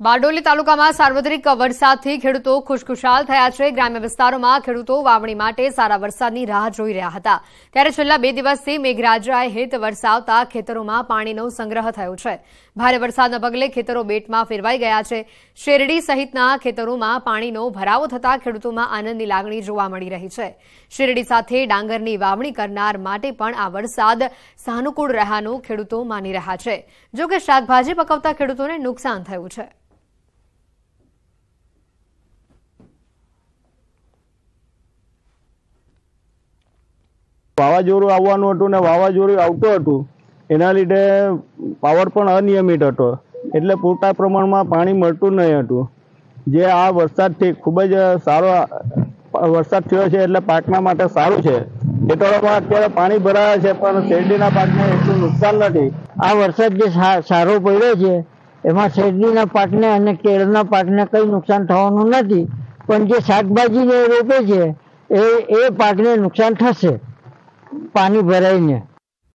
બારડોલી તાલુકામાં સાર્વત્રિક વરસાદથી ખેડૂતો ખુશખુશાલ થયા છે. ગ્રામ્ય વિસ્તારોમાં ખેડૂતો વાવણી માટે સારા વરસાદની રાહ જોઈ રહ્યા હતા. ત્યારે છેલ્લા બે દિવસથી મેઘરાજાએ હિત વરસાવતા ખેતરોમાં પાણીનો સંગ્રહ થયો છે. ભારે વરસાદના પગલે ખેતરો બેટમાં ફેરવાઈ ગયા છે. શેરડી સહિતના ખેતરોમાં પાણીનો ભરાવો થતાં ખેડૂતોમાં આનંદની લાગણી જોવા મળી રહી છે. શેરડી સાથે ડાંગરની વાવણી કરનાર માટે પણ આ વરસાદ સાનુકૂળ રહ્યાનું ખેડૂતો માની રહ્યા છે. જો કે શાકભાજી પકવતા ખેડૂતોને નુકસાન થયું છે. વાવાઝોડું આવવાનું હતું ને વાવાઝોડું આવતું હતું, એના લીધે પાવર પણ અનિયમિત હતો. એટલે પૂરતા પ્રમાણમાં પાણી મળતું નહીં હતું. જે આ વરસાદથી ખૂબ જ સારો વરસાદ થયો છે એટલે પાકના માટે સારું છે. ખેતરોમાં અત્યારે પાણી ભરાયા છે, પણ શેરડીના પાકને એટલું નુકસાન નથી. આ વરસાદ જે સારો પડ્યો છે, એમાં શેરડીના પાકને અને કેળના પાકને કંઈ નુકસાન થવાનું નથી. પણ જે શાકભાજી જે રોપે છે, એ એ પાકને નુકસાન થશે. પાણી ભરાઈને